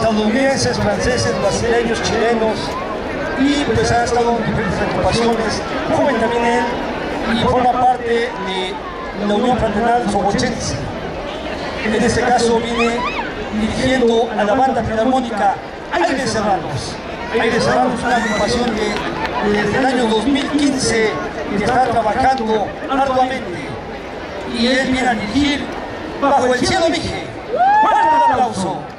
estadounidenses, franceses, brasileños, chilenos, y pues ha estado en diferentes agrupaciones, joven también él, y forma parte de la Unión Fraternal Sobochense. En este caso viene dirigiendo a la banda filarmónica Aires Serranos. Aires Serranos una agrupación que desde el año 2015 está trabajando arduamente y él viene a dirigir bajo el cielo Mije. Fuerte aplauso.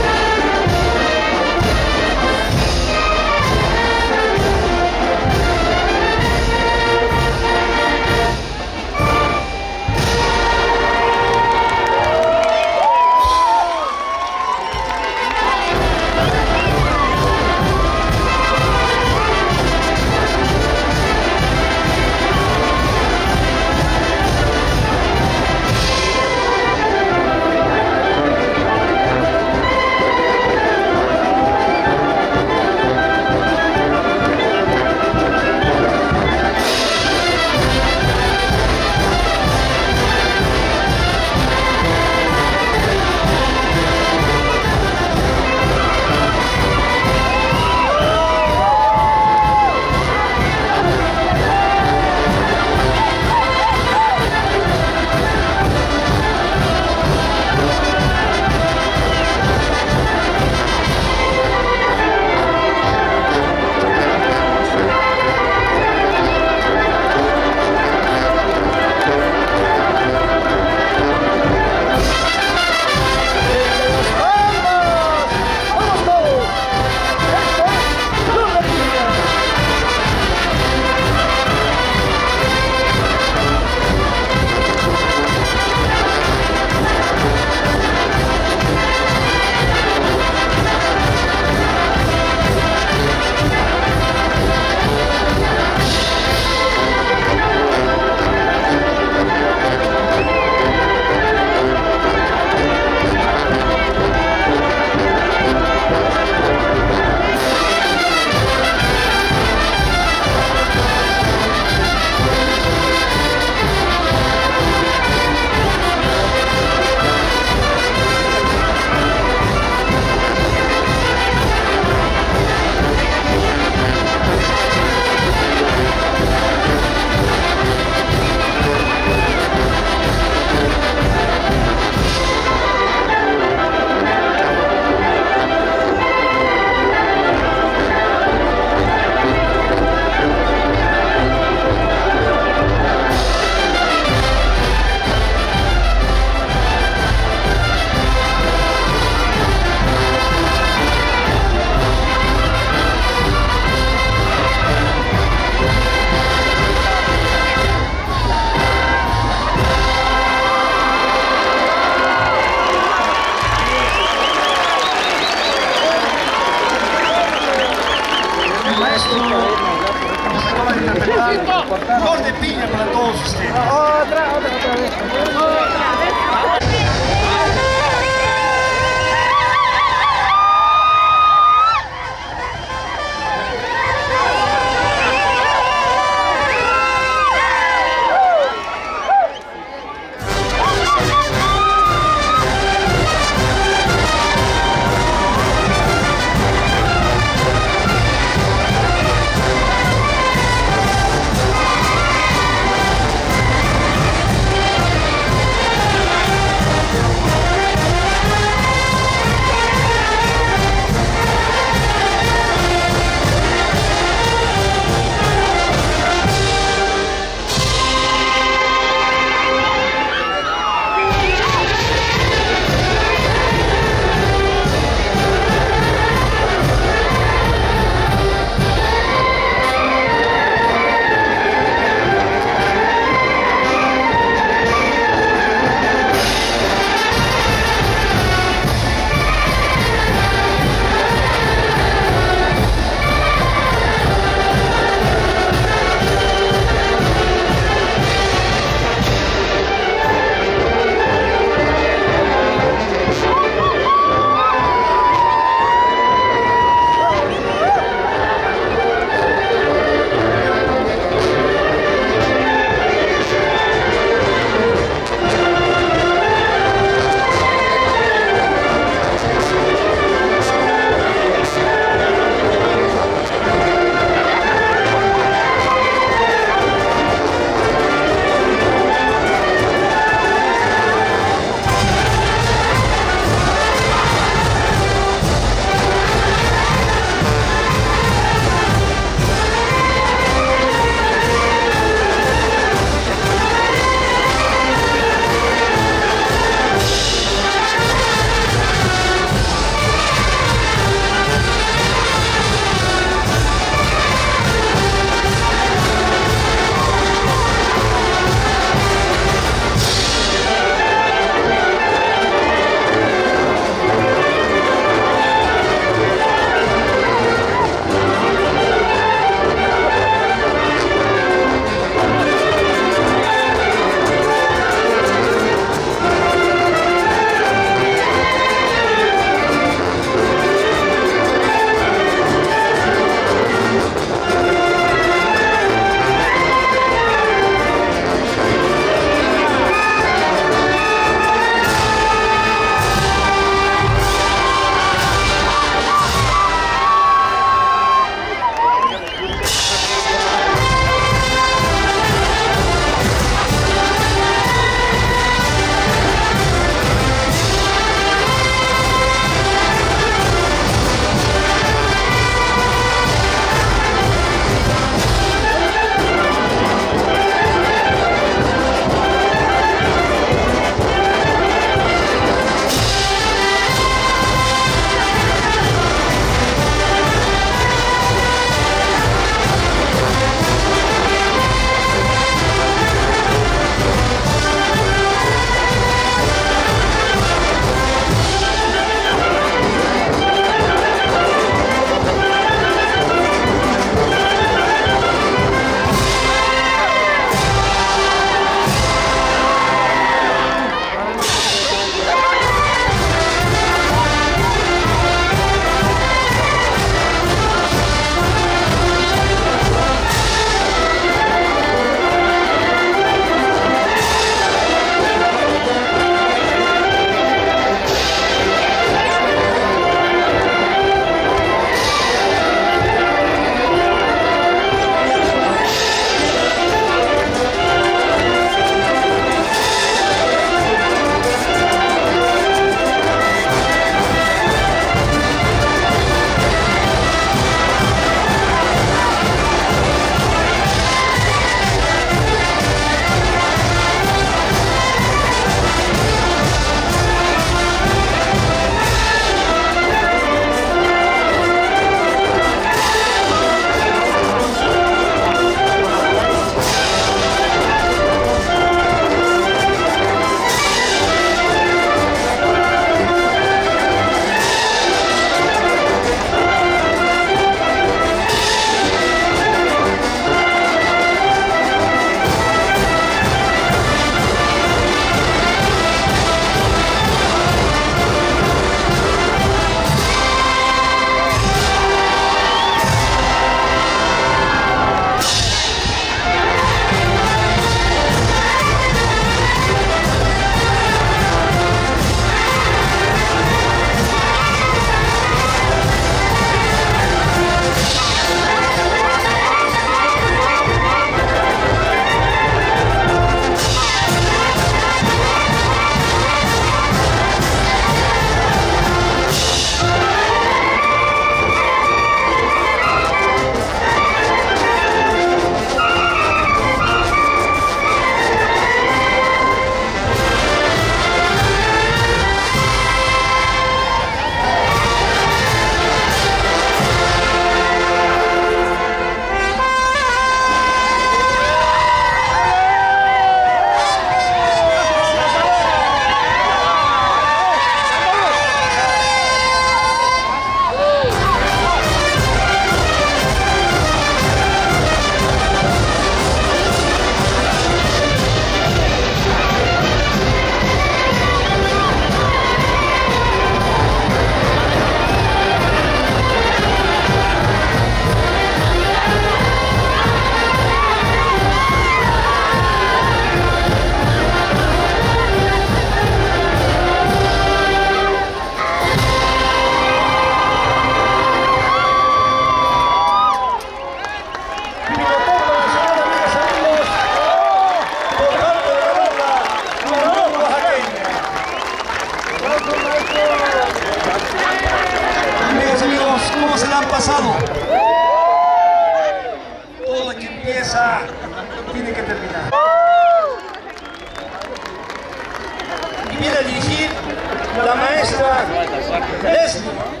Y viene